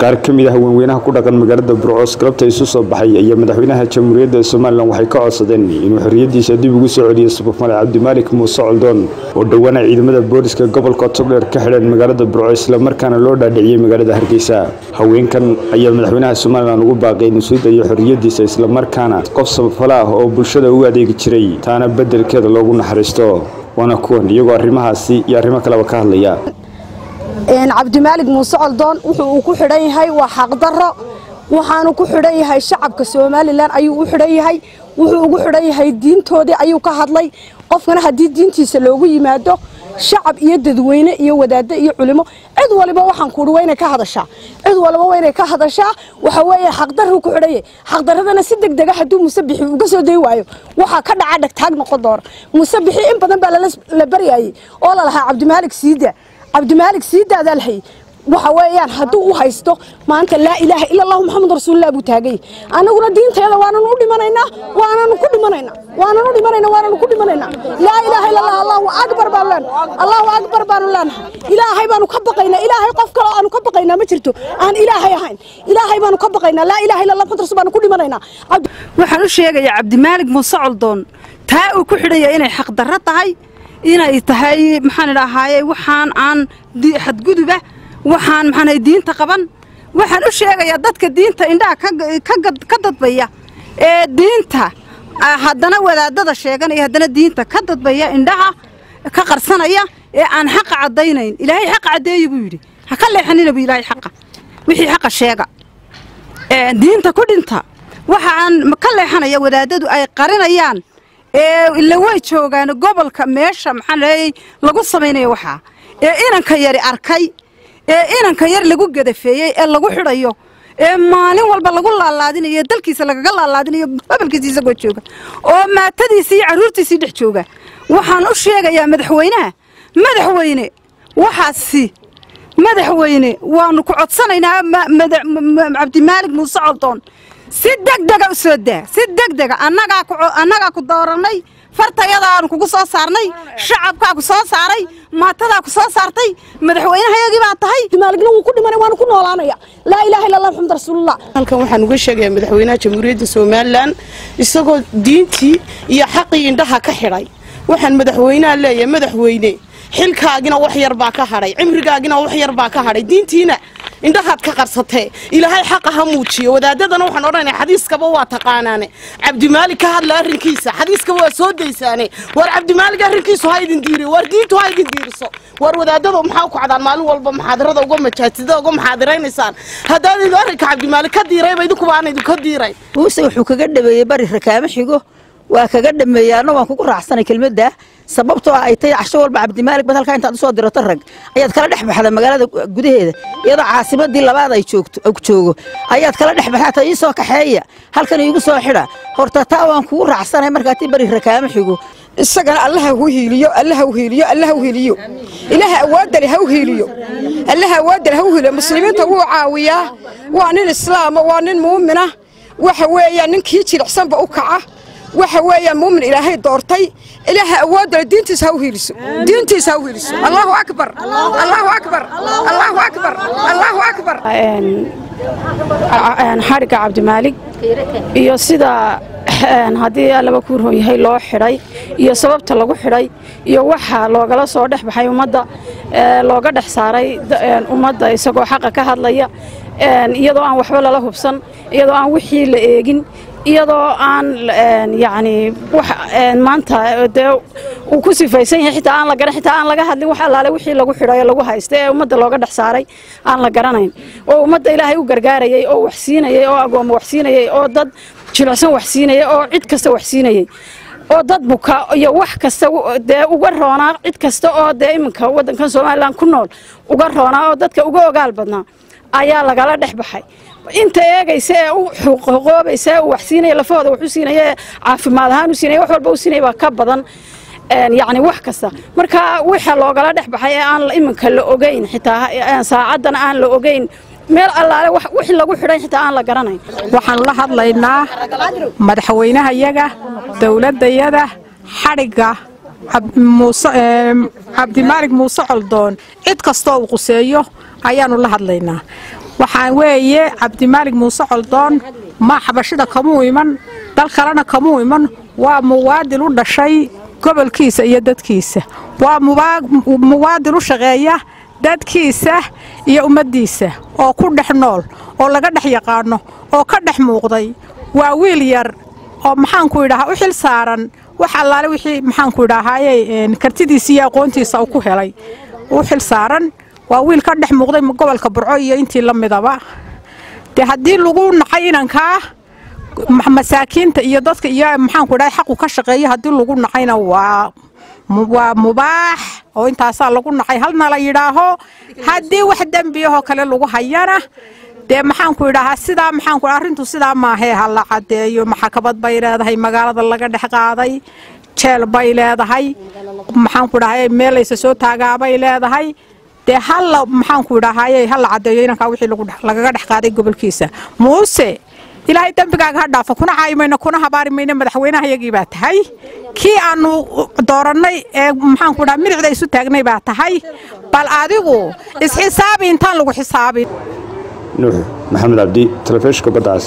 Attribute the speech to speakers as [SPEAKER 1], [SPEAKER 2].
[SPEAKER 1] qaar ka mid ah haweenweynaha ku dhaqan magaalada burcoos galabta isu soo baxay ayaa madaxweynaha jamhuuriyadda somalilan waxay ka codsadeen inuu xorriyadiisa dib ugu soo celiyo sabafmale cabdimaalik muuse coldoon oo dhowaana ciidamada booliska gobolka togdheer ka xidheen magaalada burco islamarkaana loo dhaadhiciyey magaalada hargeysa. Haweenkan ayaa madaxweynaha somalilan ugu baaqay inuu sii dayo xorriyadiisa islamarkaana qof sabafale ah oo bulshada u adeegi jiray taana beddelkeeda loogu naxariisto. Waana kuwan iyagoo arrimahaasi iyo arrimo kaleba ka hadlaya
[SPEAKER 2] cabdimaalig muuse coldoon wuxuu uu ku xidhan yahay waa xaqdarro waxaanu ku xidhan yahay shacabka somalilan ayuu u xidhan yahay. Wuxuu ugu xidhan yahay diintoodii ayuu ka hadlay. Qofkana haddii diintiisa loogu yimaado shacab iyo dadweyne iyo wadaaddo iyo culimo cid waliba waxaan kuuhi waa inay ka hadashaa cid waliba waa inay ka hadashaa waxa weeye xaqdarruu ku xidhan xaqdarradana si deg dega hadduu musabixi uga soo day waayo waxaa ka dhaca dhagtaag noqon doona musabixi in badan baa la baryayey oo lalahaa cabdimaalig siida cabdimaalig sii daadaa lahayay waxa weeyaan hadduu u haysto maanta laa ilaaha ila allahu maxamed rasuulillah buu taagay. Annaguna diinteeda waananu u dhimanaynaa waananu ku dhimanaynaa waananu dhimanaynaa waananu ku dhimanaynaa laa ilaaha illa allah allahu akbar baan leenahay allahu akbar baanu leenahay ilaahay baanu ka baqaynaa ilaahay qof kale aanu ka baqaynaa ma jirto. Aan ilaahay ahayn ilaahay baanu ka baqaynaa laa ilaaha illa allah maxamed rasuul baanu ku dhimanaynaa
[SPEAKER 3] waxaan u sheegayaa cabdimaalig muuse coldoon taa uu ku xidhaya inay xaqdarro tahay inay tahay maxaan idhahaaye waxaan aan xadguduba waxaan maxaan diinta qaban. Waxaan u sheegayaa dadka diinta indhaha ka dadbaya ee diinta haddana wadaadada sheeganaya haddana diinta ka dadbaya indhaha ka qarsanaya ee aan xaqa caddaynayn. Ilaahay xaqa caddeeya buu yidhi ha ka leexanina buu ilaahay xaqa wixii xaqa sheega. Diinta ku dhinta waxaan ka leexanaya wadaadadu ay qarinayaan ila way joogaan gobolka meesha maxaan leeyay lagu samaynayo waxaa ee inanka yari arkay. Ee inanka yar lagu gadafeeyey ee lagu xidhayo. Ee maalin walba lagu laalaadinayo dalkiisa lagaga laalaadinayo gobolkiisa isagoo jooga. Oo maatadiisii iyo carruurtiisii dhex jooga. Waxaan u sheegayaa madaxweynaha madaxweyne waxaasi madaxweyne waanu ku codsanaynaa cabdimaalig muuse coldoon si degdega u soo daa si degdega annagaa ku doorannay fartayadaanu kugu soo saarnay shacabkaa ku soo saaray maatadaa ku soo saartay madaxweynehayagii baa tahay.
[SPEAKER 2] Maaligna wuu ku dhimanay waanu ku noolaanaya. Laa ilaha illa allah maxamed rasuulullah.
[SPEAKER 4] Halkan waxaan uga sheegayaa madaxweynaha jamhuuriyadda somalilan isagoo diintii iyo xaqii indhaha ka xidhay waxaan madaxweynaha leeyahay madaxweyne xilkaagina wax yar baa ka hadhay cimrigaagina wax yar baa ka hadhay diintiina indhahaad ka qarsatee. Ilaahay xaqa ha muujiyo. Wadaadadana waxaan odhanaya xadiiskaba waa taqaanaane. Cabdimaalig ka hadla arrinkiisa. Xadiiskaba waa soo daysaane. War cabdimaalig arrinkiisu ha idin diiriyo war diintu ha idin diiriso. War wadaadada maxaa u kacdaan maalin walba muxaadarada uga majaajidada uga muxaadiraynaysaan haddaad idin arrinka cabdimaalig ka diirayba idinkuba aan idinka diiray.
[SPEAKER 5] Muuse wuxuu kaga dhameeyey bari rakaamo xigo. Waa kaga dhameeyey waan kugu raacsanay kelmadda sababtoo ah ay tahay casho walba cabdimaalig bad halkaa intaad u soo dirato rag ayaad kala dhex baxda magaalada gudaheeda iyadoo caasimadii labaad ay joogo. Ayaad kala dhex baxda taa ii soo kaxeeya halkan iigu soo xidha. Horta taa waan kugu raacsanay markaatii bari rakaamo xigo
[SPEAKER 6] isagana allaha hu hiiliyo allaha u hiiliyo allaha u hiiliyo. Ilaaha awoodale ha u hiiliyo. Allaha awoodale ha u hiiliyo. Muslimiinta wuu caawiyaa waa nin islaama waa nin muumina waxa weeyaa ninkii jilicsanba u kaca waxa weeyaa muumin ilaahay doortay. Ilaaha awoodale diintiisa ha u hiiliso diintiisa ha u hiiliso allahu akbar. Allahu akbar. allahu akbar. allahu akbar.
[SPEAKER 7] Xadhigga cabdimaalig iyo sida haddii laba kuurhoon yahay loo xidhay iyo sababta lagu xidhay iyo waxa loogala soo dhex baxay ummadda looga dhex saaray ummadda isagoo xaqa ka hadlaya iyadoo aan waxba lala hubsan iyadoo aan wixii la eegin iyadoo aan yacni wax maanta dee uu ku sifaysan yahay xitaa aan la garan xitaa aan laga hadlin wax allaale wixii lagu xidhay oo lagu haysta ee ummadda looga dhex saaray aan la garanayn. Oo ummadda ilaahay u gargaarayay oo wax siinayay oo agoommo wax siinayay oo dad jilicsan wax siinayay oo cid kasta wax siinayay. Oo dad buka iyo wax kasta dee uga roonaa cid kasta oo dee iminka waddankan somalilan ku nool uga roonaa oo dadka uga ogaal badnaa ayaa lagala dhex baxay. Inta eegaysa ee u xuquuqoobaysa ee uu wax siinaya lafahooda wax u siinaya ee caafimaad ahaan u siinaya wax walba u siinaya baa ka badan yacni wax kasta. Marka waxa loogala dhex baxay ee aan iminka la ogeyn xitaa saacaddana aan la ogeyn meel allaale wixii lagu xidhan xitaa aan la garanayn.
[SPEAKER 8] Waxaanu la hadlaynaa madaxweynahayaga dowladdayada xadhigga cabdimaalig muuse coldoon. Cid kastoo uu quseeyo ayaanu la hadlaynaa. Waxaan weeye cabdimaalig muuse coldoon ma xabashida kamuu iman dal kalena kamuu iman. Waa muwaadin u dhashay gobolkiisa iyo dadkiisa. Waa muwaadin u shaqeeya dadkiisa iyo ummaddiisa oo ku dhex nool oo laga dhex yaqaano oo ka dhex muuqday. Waa wiil yar oo maxaanku idhahaa u xil saaran wax allaale wixii maxaanku idhaahaaye kartidiisa iyo aqoontiisa uu ku helay. U xil saaran waa wiil ka dhex muuqday gobolka burco iyo intii la midaba dee haddii lagu nacay inankaa masaakiinta iyo dadka iyo maxaanku idhaha xaqu ka shaqeeya haddii lagu nacayna waa waa mubaax oo intaasaa lagu nacay. Halna la yidhaaho haddii wax dembiyahoo kale lagu hayana dee maxaanku idhaahaa sidaa maxaanku arrintu sidaa maahee ha la caddeeyo maxakabad bay leedahay magaalada laga dhex qaaday jeel bay leedahay. Maxaanku idhahay meel laysa soo taagaabay leedahay. Dee halla maxaanku idhaahaye ha la caddeeyo inankaa wixii lagaga dhex qaaday gobolkiisa. Muuse ilaahay dembigaaga ha dhaafo kuna caayimayno kuna habaari mayno madaxweynahayagii baa tahay. Kii aannu doorannay ee maxaanku dhaha midicda isu taagnay baa tahay. Bal adigu isxisaabi intaan lagu xisaabin
[SPEAKER 1] nuux maxamed cabdi telefishinka baddacaas